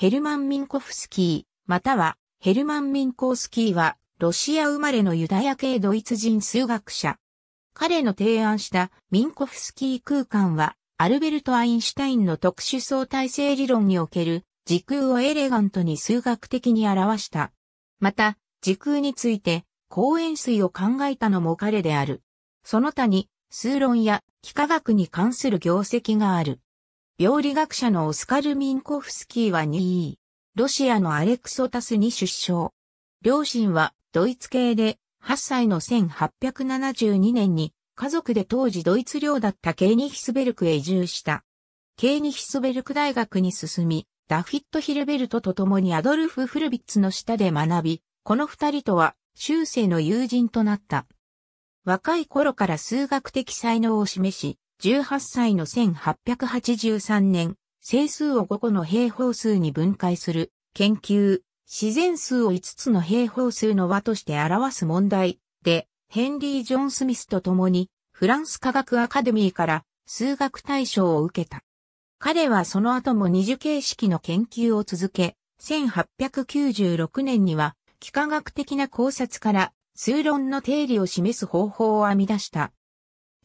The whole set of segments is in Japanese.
ヘルマン・ミンコフスキー、またはヘルマン・ミンコースキーは、ロシア生まれのユダヤ系ドイツ人数学者。彼の提案したミンコフスキー空間は、アルベルト・アインシュタインの特殊相対性理論における時空をエレガントに数学的に表した。また、時空について、公園水を考えたのも彼である。その他に、数論や幾何学に関する業績がある。病理学者のオスカル・ミンコフスキーは2位。ロシアのアレクソタスに出生。両親はドイツ系で8歳の1872年に家族で当時ドイツ領だったケーニヒスベルクへ移住した。ケーニヒスベルク大学に進み、ダフィット・ヒルベルトと共にアドルフ・フルビッツの下で学び、この二人とは終生の友人となった。若い頃から数学的才能を示し、18歳の1883年、整数を5個の平方数に分解する研究、自然数を5つの平方数の和として表す問題で、ヘンリー・ジョン・スミスと共にフランス科学アカデミーから数学大賞を受けた。彼はその後も二次形式の研究を続け、1896年には、幾何学的な考察から数論の定理を示す方法を編み出した。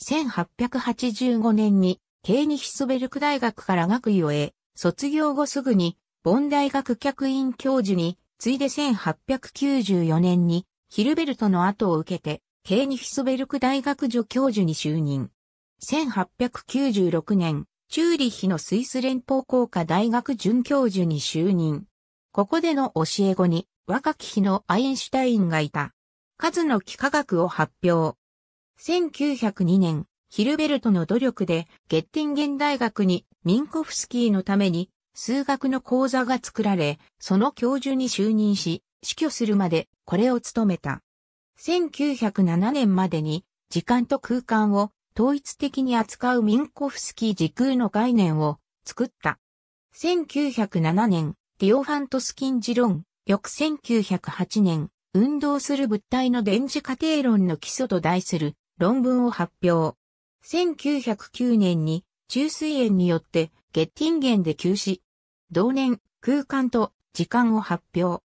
1885年に、ケーニヒスベルク大学から学位を得、卒業後すぐに、ボン大学客員教授に、次いで1894年に、ヒルベルトの後を受けて、ケーニヒスベルク大学助教授に就任。1896年、チューリッヒのスイス連邦工科大学准教授に就任。ここでの教え子に若き日のアインシュタインがいた。数の幾何学を発表。1902年、ヒルベルトの努力でゲッティンゲン大学にミンコフスキーのために数学の講座が作られ、その教授に就任し、死去するまでこれを務めた。1907年までに時間と空間を統一的に扱うミンコフスキー時空の概念を作った。1907年、ディオファントスキン持論、翌1908年、運動する物体の電磁過程論の基礎と題する論文を発表。1909年に中水炎によってゲッティンゲンで急死。同年、空間と時間を発表。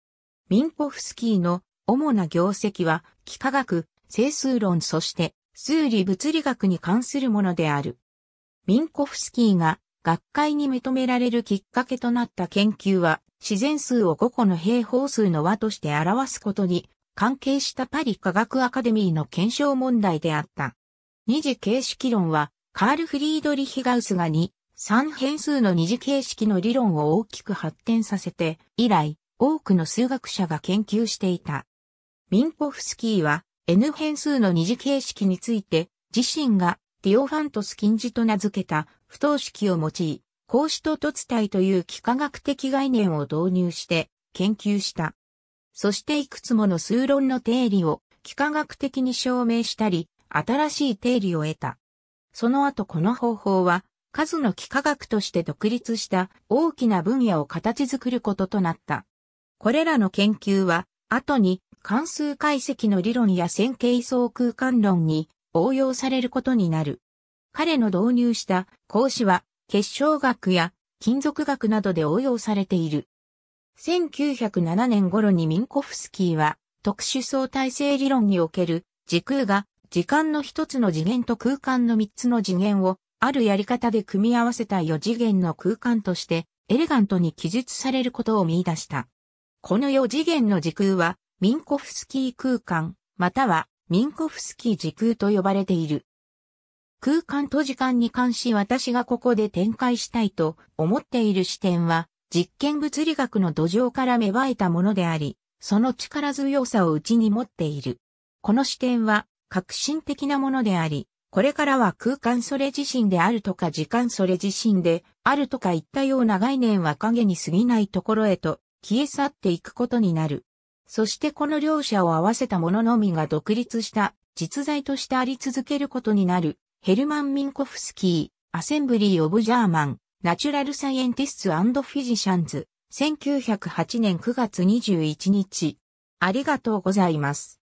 ミンコフスキーの主な業績は、幾何学、整数論そして数理物理学に関するものである。ミンコフスキーが学会に認められるきっかけとなった研究は、自然数を5個の平方数の和として表すことに関係したパリ科学アカデミーの検証問題であった。二次形式論は、カール・フリードリヒガウスが2、3変数の二次形式の理論を大きく発展させて、以来、多くの数学者が研究していた。ミンコフスキーは、N 変数の二次形式について、自身がディオファントス近似と名付けた不等式を用い、格子と凸体という幾何学的概念を導入して研究した。そしていくつもの数論の定理を幾何学的に証明したり、新しい定理を得た。その後この方法は、数の幾何学として独立した大きな分野を形作ることとなった。これらの研究は、後に関数解析の理論や線形相空間論に応用されることになる。彼の導入した格子は結晶学や金属学などで応用されている。1907年頃にミンコフスキーは特殊相対性理論における時空が時間の一つの次元と空間の三つの次元をあるやり方で組み合わせた四次元の空間としてエレガントに記述されることを見出した。この四次元の時空はミンコフスキー空間、またはミンコフスキー時空と呼ばれている。空間と時間に関し私がここで展開したいと思っている視点は、実験物理学の土壌から芽生えたものであり、その力強さを内に持っている。この視点は革新的なものであり、これからは空間それ自身であるとか時間それ自身であるとかいったような概念は影に過ぎないところへと消え去っていくことになる。そしてこの両者を合わせたもののみが独立した実在としてあり続けることになる。ヘルマン・ミンコフスキー、 Assembly of German, Natural Scientists Physicians、1908年9月21日。ありがとうございます。